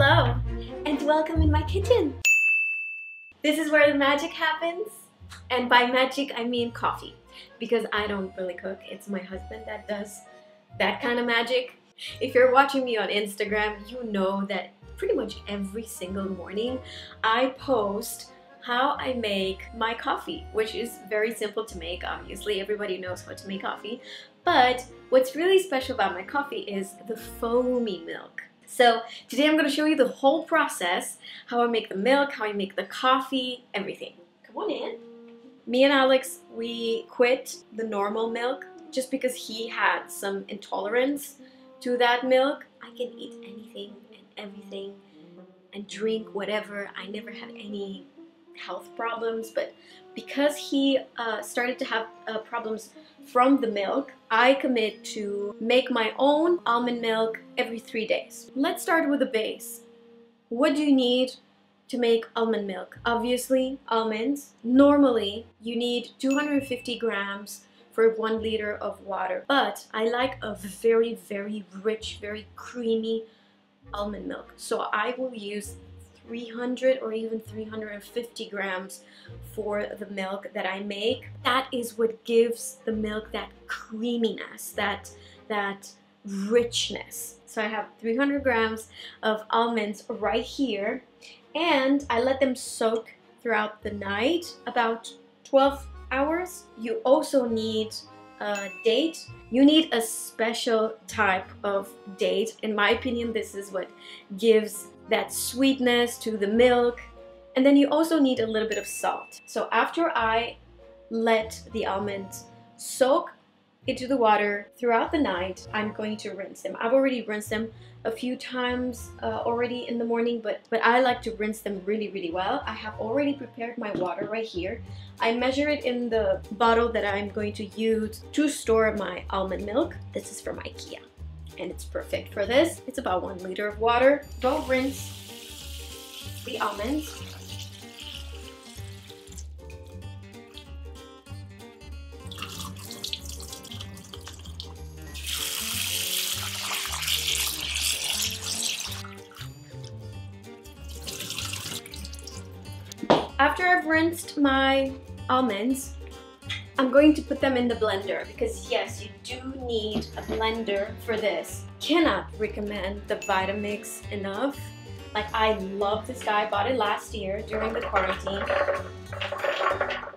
Hello, and welcome in my kitchen. This is where the magic happens. And by magic, I mean coffee. Because I don't really cook, it's my husband that does that kind of magic. If you're watching me on Instagram, you know that pretty much every single morning I post how I make my coffee, which is very simple to make. Obviously, everybody knows how to make coffee. But what's really special about my coffee is the foamy milk. So today I'm going to show you the whole process, how I make the milk, how I make the coffee, everything. Come on in. Me and Alex, we quit the normal milk just because he had some intolerance to that milk. I can eat anything and everything and drink whatever. I never had any health problems, but because he uh, started to have uh, problems from the milk, I commit to make my own almond milk every three days. Let's start with the base. What do you need to make almond milk? Obviously, almonds. Normally, you need 250 grams for one liter of water, but I like a very, very rich, very creamy almond milk. So I will use 300 or even 350 grams for the milk that I make. That is what gives the milk that creaminess, that, that richness. So I have 300 grams of almonds right here and I let them soak throughout the night, about 12 hours. You also need a date. You need a special type of date. In my opinion, this is what gives that sweetness to the milk. And then you also need a little bit of salt. So after I let the almonds soak into the water throughout the night, I'm going to rinse them. I've already rinsed them a few times uh, already in the morning, but, but I like to rinse them really, really well. I have already prepared my water right here. I measure it in the bottle that I'm going to use to store my almond milk. This is from Ikea and it's perfect for this. It's about one liter of water. Go rinse the almonds. After I've rinsed my almonds, I'm going to put them in the blender because yes, you do need a blender for this. Cannot recommend the Vitamix enough. Like I love this guy, bought it last year during the quarantine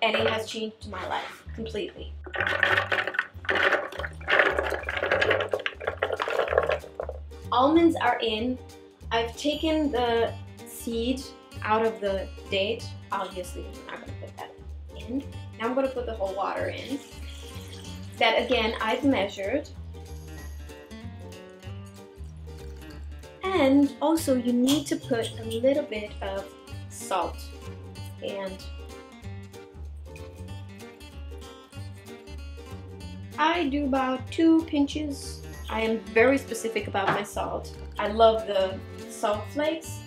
and it has changed my life completely. Almonds are in. I've taken the seed out of the date. Obviously, I'm not gonna put that in. Now I'm going to put the whole water in. That again, I've measured. And also you need to put a little bit of salt and I do about two pinches. I am very specific about my salt. I love the salt flakes.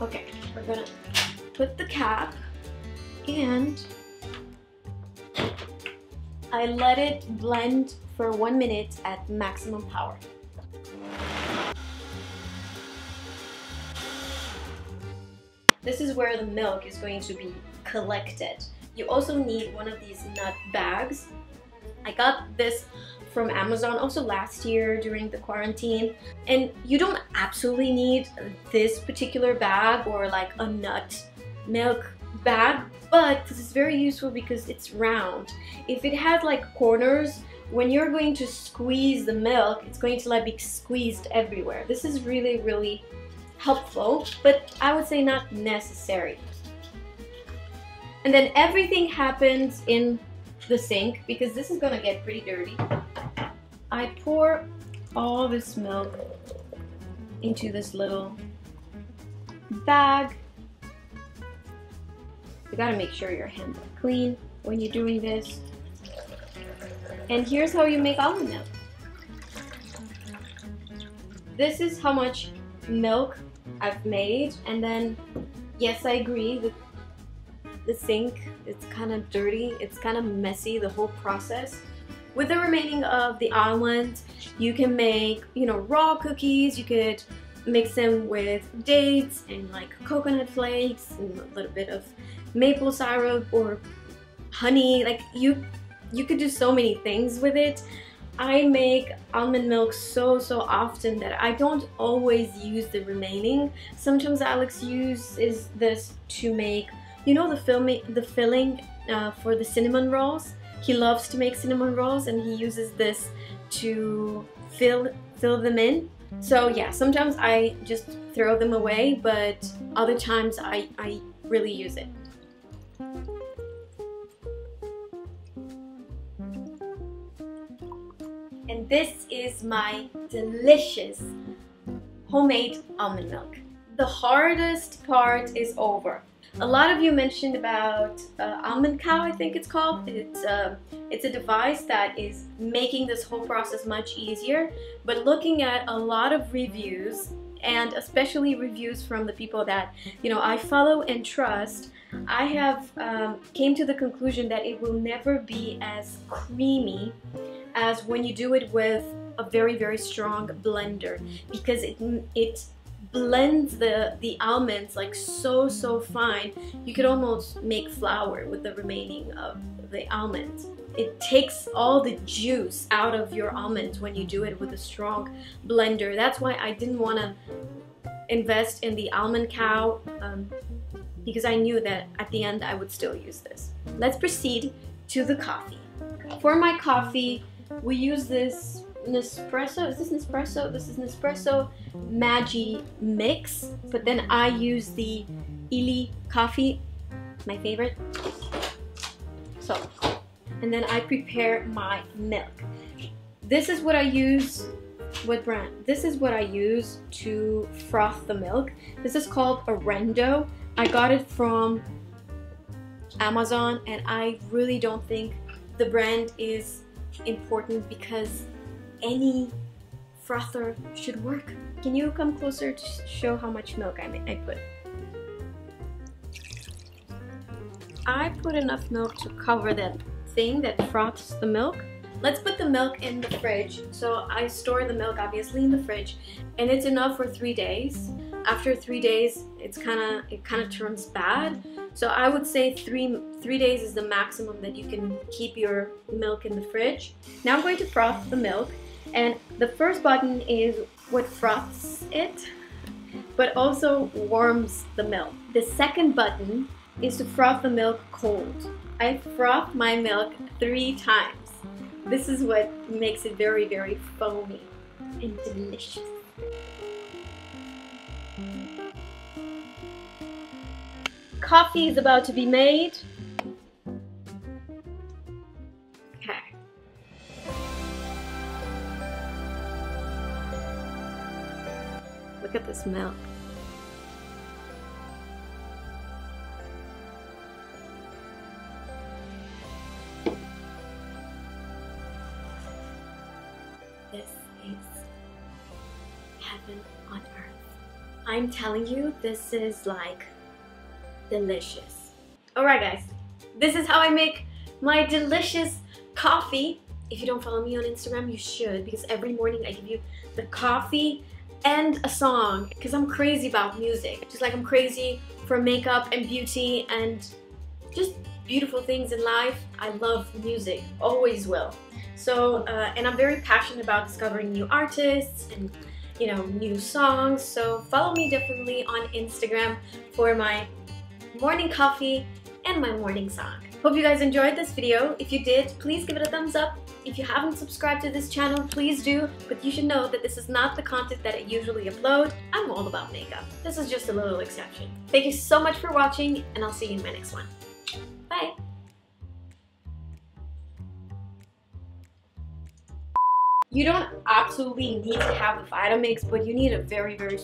Okay, we're gonna put the cap and I let it blend for one minute at maximum power. This is where the milk is going to be collected. You also need one of these nut bags. I got this from Amazon also last year during the quarantine and you don't absolutely need this particular bag or like a nut milk bag but is very useful because it's round. If it has like corners, when you're going to squeeze the milk, it's going to like be squeezed everywhere. This is really, really helpful, but I would say not necessary. And then everything happens in the sink because this is gonna get pretty dirty. I pour all this milk into this little bag you gotta make sure your hands are clean when you're doing this. And here's how you make almond milk. This is how much milk I've made and then yes I agree the, the sink it's kind of dirty it's kind of messy the whole process with the remaining of the almonds you can make you know raw cookies you could mix them with dates and like coconut flakes and a little bit of maple syrup or honey. Like you, you could do so many things with it. I make almond milk so so often that I don't always use the remaining. Sometimes Alex uses this to make, you know the filling, the filling uh, for the cinnamon rolls? He loves to make cinnamon rolls and he uses this to fill, fill them in. So yeah, sometimes I just throw them away, but other times I, I really use it. This is my delicious homemade almond milk. The hardest part is over. A lot of you mentioned about uh, Almond Cow, I think it's called. It's, uh, it's a device that is making this whole process much easier. But looking at a lot of reviews, and especially reviews from the people that you know I follow and trust, I have um, came to the conclusion that it will never be as creamy as when you do it with a very very strong blender because it it blends the the almonds like so so fine you could almost make flour with the remaining of the almonds it takes all the juice out of your almonds when you do it with a strong blender. That's why I didn't want to invest in the almond cow um, because I knew that at the end I would still use this. Let's proceed to the coffee. For my coffee we use this Nespresso. Is this Nespresso? This is Nespresso Maggi mix. But then I use the Illy coffee, my favorite. So, and then I prepare my milk. This is what I use. What brand? This is what I use to froth the milk. This is called Orendo. I got it from Amazon and I really don't think the brand is important because any frother should work. Can you come closer to show how much milk I, I put? I put enough milk to cover that thing that froths the milk. Let's put the milk in the fridge. So I store the milk obviously in the fridge and it's enough for three days. After three days, it's kind of it kind of turns bad. So I would say three three days is the maximum that you can keep your milk in the fridge. Now I'm going to froth the milk. And the first button is what froths it, but also warms the milk. The second button is to froth the milk cold. I froth my milk three times. This is what makes it very, very foamy and delicious. Coffee is about to be made. Look at this milk. This is heaven on earth. I'm telling you, this is like delicious. Alright guys, this is how I make my delicious coffee. If you don't follow me on Instagram, you should because every morning I give you the coffee and a song because I'm crazy about music. Just like I'm crazy for makeup and beauty and just beautiful things in life. I love music, always will. So, uh, and I'm very passionate about discovering new artists and you know, new songs. So follow me definitely on Instagram for my morning coffee and my morning song. Hope you guys enjoyed this video. If you did, please give it a thumbs up if you haven't subscribed to this channel, please do, but you should know that this is not the content that I usually upload. I'm all about makeup. This is just a little exception. Thank you so much for watching, and I'll see you in my next one. Bye! You don't absolutely need to have the Vitamix, but you need a very, very